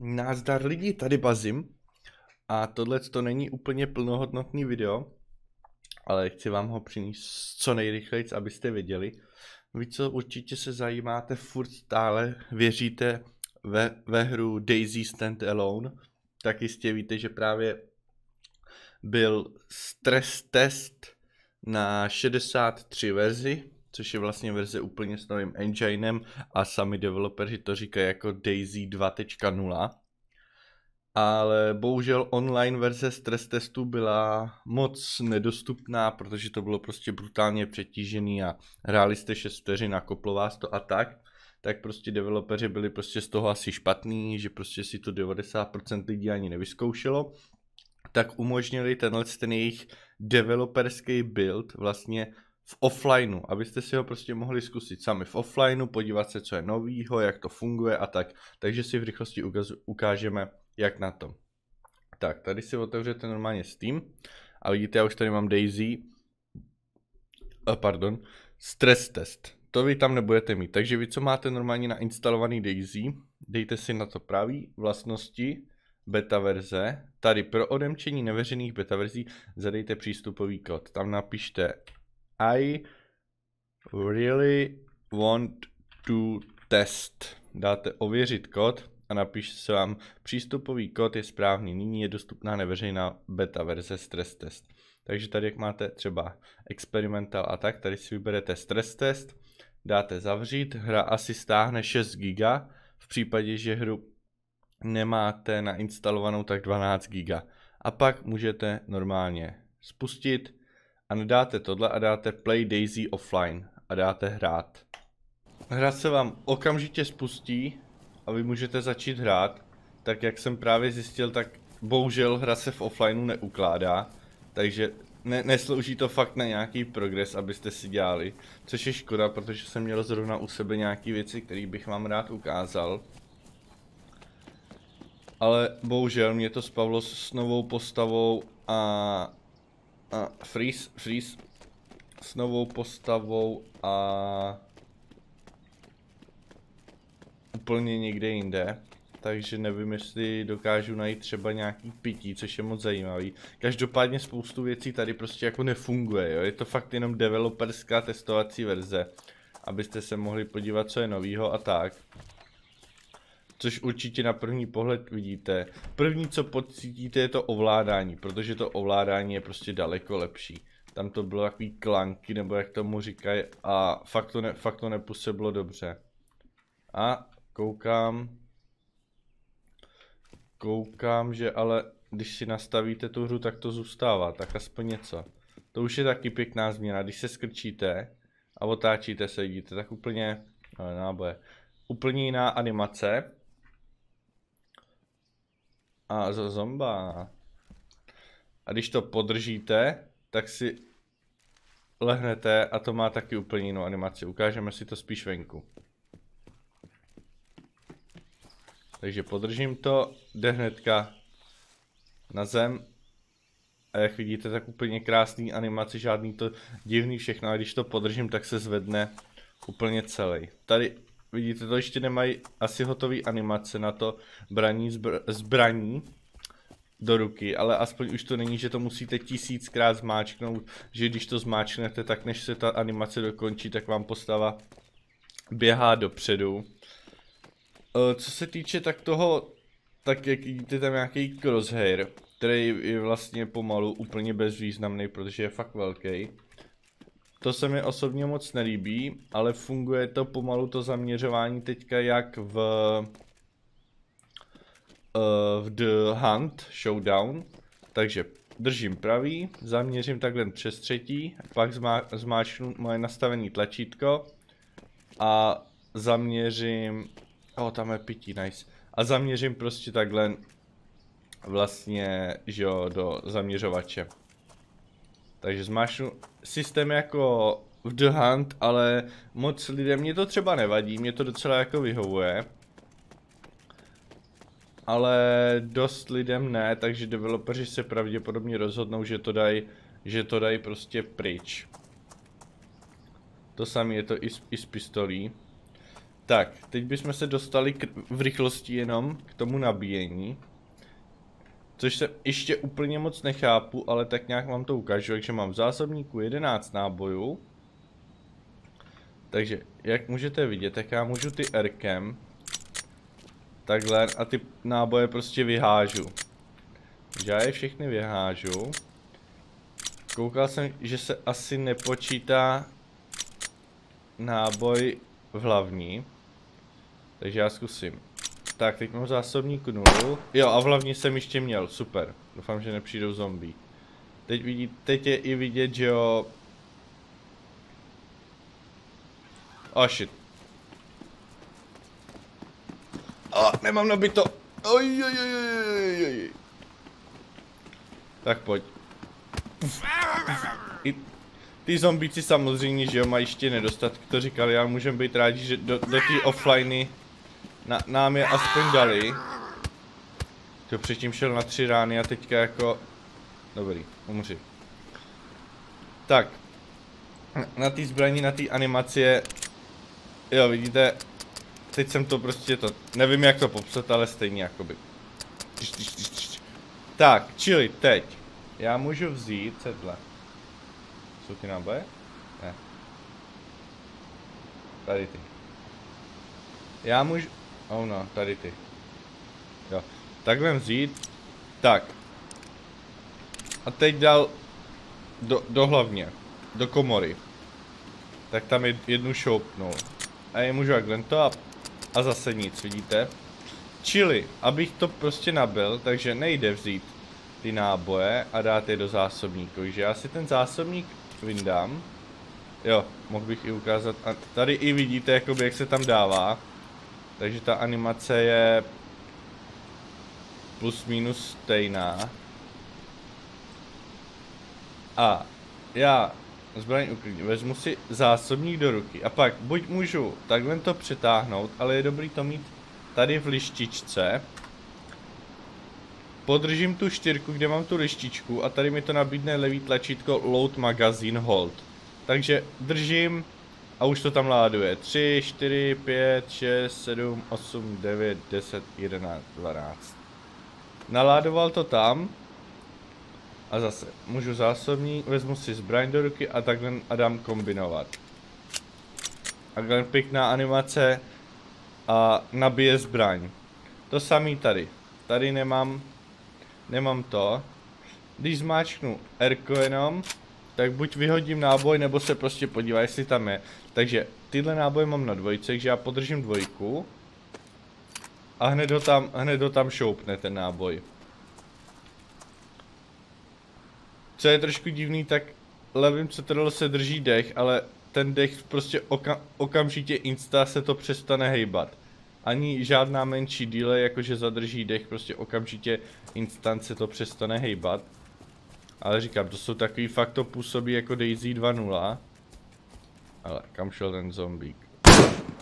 Názdar lidi, tady Bazim. A tohle to není úplně plnohodnotný video, ale chci vám ho přinést co nejrychleji, abyste věděli. Vy, co určitě se zajímáte, furt stále věříte ve, ve hru Daisy Stand Alone, tak jistě víte, že právě byl stres test na 63 verzi, což je vlastně verze úplně s novým enginem a sami developeri to říkají jako Daisy 2.0. Ale bohužel online verze stres testu byla moc nedostupná, protože to bylo prostě brutálně přetížený a hráli jste 6 vteřin, nakoplo vás to a tak. Tak prostě developeři byli prostě z toho asi špatný, že prostě si to 90% lidí ani nevyzkoušelo. Tak umožnili tenhle ten jejich developerský build vlastně v offlineu, abyste si ho prostě mohli zkusit sami v offlineu, podívat se, co je novýho, jak to funguje a tak. Takže si v rychlosti ukážeme, jak na to. Tak, tady si otevřete normálně Steam a vidíte, já už tady mám Daisy, uh, pardon, stress test. To vy tam nebudete mít, takže vy, co máte normálně nainstalovaný Daisy, dejte si na to pravý vlastnosti, beta verze. Tady pro odemčení neveřejných beta verzí zadejte přístupový kód. Tam napište i really want to test. Dáte ověřit kód a napíše se vám, přístupový kód je správný, nyní je dostupná neveřejná beta verze stress test. Takže tady, jak máte třeba experimental a tak, tady si vyberete stress test, dáte zavřít, hra asi stáhne 6 GB, v případě, že hru nemáte nainstalovanou, tak 12 GB. A pak můžete normálně spustit, a nedáte tohle a dáte Play Daisy offline a dáte hrát. Hra se vám okamžitě spustí a vy můžete začít hrát. Tak jak jsem právě zjistil, tak bohužel hra se v offlineu neukládá, takže ne, neslouží to fakt na nějaký progres, abyste si dělali, což je škoda, protože jsem měl zrovna u sebe nějaký věci, které bych vám rád ukázal. Ale bohužel mě to spavlo s novou postavou a a freeze, freeze s novou postavou a úplně někde jinde. Takže nevím, jestli dokážu najít třeba nějaký pití, což je moc zajímavý. Každopádně spoustu věcí tady prostě jako nefunguje, jo? Je to fakt jenom developerská testovací verze. Abyste se mohli podívat, co je novýho a tak. Což určitě na první pohled vidíte. První, co pocítíte, je to ovládání, protože to ovládání je prostě daleko lepší. Tam to bylo takový klanky, nebo jak tomu říkají, a fakt to, ne, fakt to nepůsobilo dobře. A koukám, koukám, že ale když si nastavíte tu hru, tak to zůstává, tak aspoň něco. To už je taky pěkná změna, když se skrčíte a otáčíte se, vidíte, tak úplně, ale náboje, úplně jiná animace a za zomba. A když to podržíte, tak si lehnete a to má taky úplně jinou animaci. Ukážeme si to spíš venku. Takže podržím to, jde hnedka na zem. A jak vidíte, tak úplně krásný animaci, žádný to divný všechno. A když to podržím, tak se zvedne úplně celý. Tady Vidíte, to ještě nemají asi hotový animace na to braní zbr zbraní do ruky, ale aspoň už to není, že to musíte tisíckrát zmáčknout, že když to zmáčknete, tak než se ta animace dokončí, tak vám postava běhá dopředu. E, co se týče tak toho, tak jak vidíte tam nějaký crosshair, který je vlastně pomalu úplně bezvýznamný, protože je fakt velký. To se mi osobně moc nelíbí, ale funguje to pomalu to zaměřování teďka jak v uh, v The Hunt Showdown. Takže držím pravý, zaměřím takhle přes třetí, pak zmá, zmáčknu moje nastavené tlačítko a zaměřím, o oh, tam je pití, nice, a zaměřím prostě takhle vlastně, že jo, do zaměřovače. Takže zmášnu systém jako v The Hunt, ale moc lidem mě to třeba nevadí, mě to docela jako vyhovuje. Ale dost lidem ne, takže developeři se pravděpodobně rozhodnou, že to dají že to dají prostě pryč. To samé je to i s, i s pistolí. Tak, teď bychom se dostali k, v rychlosti jenom k tomu nabíjení. Což se ještě úplně moc nechápu, ale tak nějak vám to ukážu, takže mám v zásobníku 11 nábojů. Takže, jak můžete vidět, tak já můžu ty Rkem takhle a ty náboje prostě vyhážu. Takže já je všechny vyhážu. Koukal jsem, že se asi nepočítá náboj v hlavní. Takže já zkusím. Tak, teď mám zásobník nulu. Jo, a v hlavní jsem ještě měl, super. Doufám, že nepřijdou zombie. Teď, vidí, teď je i vidět, že jo... Oh shit. A, nemám nabito. Oj, oj, oj, oj, oj. Tak pojď. I ty zombíci samozřejmě, že jo, mají ještě nedostatky, to říkali, ale můžeme být rádi, že do, do té offliney na, nám je aspoň dali. To předtím šel na tři rány a teďka jako... Dobrý, umři. Tak. Na té zbraní, na té animaci. Jo, vidíte, teď jsem to prostě to, nevím jak to popsat, ale stejně jakoby. Tak, čili teď. Já můžu vzít sedle. Jsou ty náboje? Ne. Tady ty. Já můžu... Oh no, tady ty. Jo. Takhle vzít. Tak. A teď dal do, do hlavně. Do komory. Tak tam jednu šoupnul. A je můžu jak to a, a zase nic, vidíte? Čili, abych to prostě nabil, takže nejde vzít ty náboje a dát je do zásobníku. Takže já si ten zásobník vyndám. Jo, mohl bych i ukázat. A tady i vidíte, jakoby, jak se tam dává. Takže ta animace je plus minus stejná. A já zbraň uklidím, vezmu si zásobník do ruky a pak buď můžu takhle to přetáhnout, ale je dobrý to mít tady v lištičce. Podržím tu čtyřku, kde mám tu lištičku a tady mi to nabídne levý tlačítko Load Magazine Hold. Takže držím a už to tam láduje. 3, 4, 5, 6, 7, 8, 9, 10, 11, 12. Naládoval to tam. A zase, můžu zásobní, vezmu si zbraň do ruky a takhle a dám kombinovat. Takhle pěkná animace a nabije zbraň. To samý tady. Tady nemám, nemám to. Když zmáčknu R jenom, tak buď vyhodím náboj, nebo se prostě podívá, jestli tam je. Takže tyhle náboje mám na dvojce, takže já podržím dvojku. A hned ho tam, hned ho tam šoupne ten náboj. Co je trošku divný, tak levým CTRL se drží dech, ale ten dech prostě oka okamžitě insta se to přestane hejbat. Ani žádná menší delay, jakože zadrží dech, prostě okamžitě instant se to přestane hejbat. Ale říkám, to jsou takový fakt to působí jako Daisy 2.0. Ale kam šel ten zombík?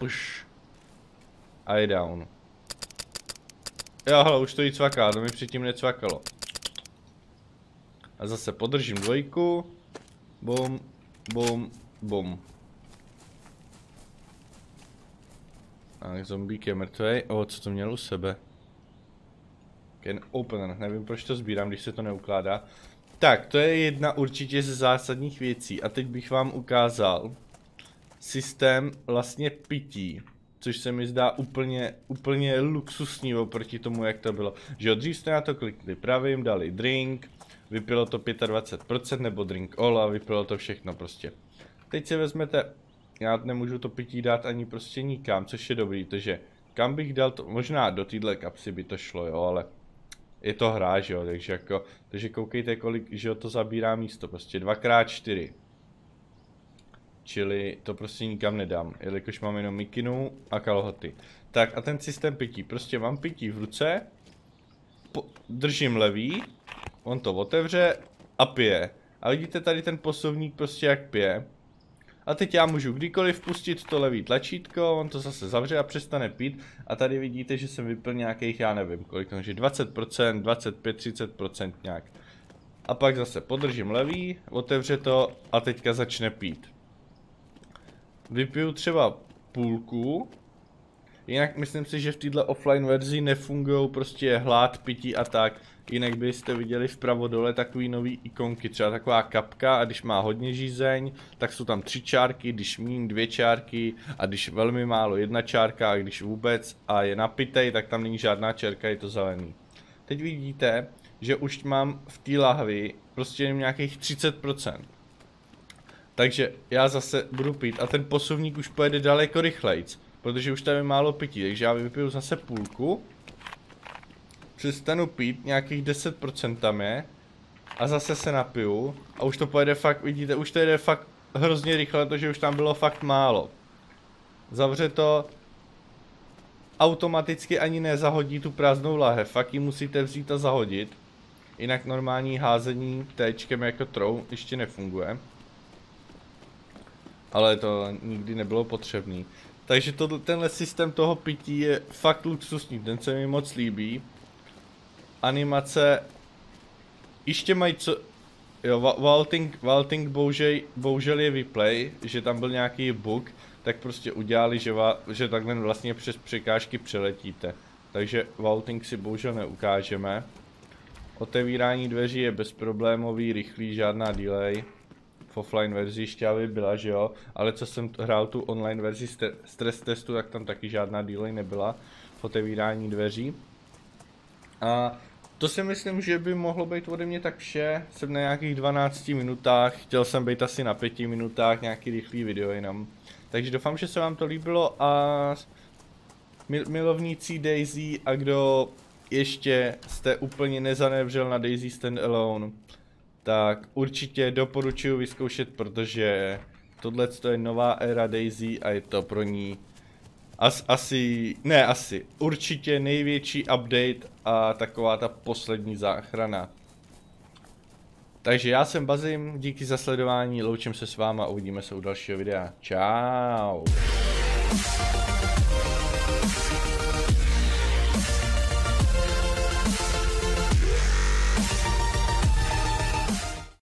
Už. A je down. Jo, hele, už to jí cvaká, to mi předtím necvakalo. A zase podržím dvojku. Bum, bum, bum. A zombík je mrtvý. O, co to měl u sebe? Can open, nevím proč to sbírám, když se to neukládá. Tak, to je jedna určitě ze zásadních věcí a teď bych vám ukázal systém vlastně pití, což se mi zdá úplně, úplně luxusní oproti tomu, jak to bylo. Že dřív jste na to klikli pravým, dali drink, vypilo to 25% nebo drink all a vypilo to všechno prostě. Teď si vezmete, já nemůžu to pití dát ani prostě nikam, což je dobrý, takže kam bych dal to, možná do téhle kapsy by to šlo, jo, ale je to hra, že jo, takže jako, takže koukejte, kolik, že jo, to zabírá místo, prostě 2x4. Čili to prostě nikam nedám, jelikož mám jenom mikinu a kalhoty. Tak a ten systém pití, prostě mám pití v ruce, po, držím levý, on to otevře a pije. A vidíte tady ten posuvník prostě jak pije. A teď já můžu kdykoliv pustit to levý tlačítko, on to zase zavře a přestane pít. A tady vidíte, že jsem vypil nějakých, já nevím kolik, takže 20%, 25, 30% nějak. A pak zase podržím levý, otevře to a teďka začne pít. Vypiju třeba půlku Jinak myslím si, že v této offline verzi nefungují prostě hlad, pití a tak. Jinak byste viděli vpravo dole takový nový ikonky, třeba taková kapka a když má hodně žízeň, tak jsou tam tři čárky, když mín dvě čárky a když velmi málo jedna čárka a když vůbec a je napitej, tak tam není žádná čárka, je to zelený. Teď vidíte, že už mám v té lahvi prostě jen nějakých 30%. Takže já zase budu pít a ten posuvník už pojede daleko rychlejc, protože už tam je málo pití, takže já vypiju zase půlku. Přestanu pít, nějakých 10% tam je. A zase se napiju a už to pojede fakt, vidíte, už to jede fakt hrozně rychle, protože už tam bylo fakt málo. Zavře to, automaticky ani nezahodí tu prázdnou lahev, fakt ji musíte vzít a zahodit. Jinak normální házení téčkem jako trou ještě nefunguje. Ale to nikdy nebylo potřebný. Takže to, tenhle systém toho pití je fakt luxusní, ten se mi moc líbí. Animace ještě mají co... Jo, Valting, Valting bohužel, bohužel je vyplay, že tam byl nějaký bug, tak prostě udělali, že, va, že takhle vlastně přes překážky přeletíte. Takže Vaulting si bohužel neukážeme. Otevírání dveří je bezproblémový, rychlý, žádná delay. Offline verzi aby byla, že jo, ale co jsem hrál tu online verzi stres testu, tak tam taky žádná delay nebyla v otevírání dveří. A to si myslím, že by mohlo být ode mě tak vše. Jsem na nějakých 12 minutách, chtěl jsem být asi na 5 minutách, nějaký rychlý video jenom. Takže doufám, že se vám to líbilo a milovníci Daisy a kdo ještě jste úplně nezanevřel na Daisy Standalone, tak určitě doporučuji vyzkoušet, protože tohle je nová éra Daisy a je to pro ní as, asi, ne asi, určitě největší update a taková ta poslední záchrana. Takže já jsem Bazim, díky za sledování, loučím se s váma a uvidíme se u dalšího videa. Ciao.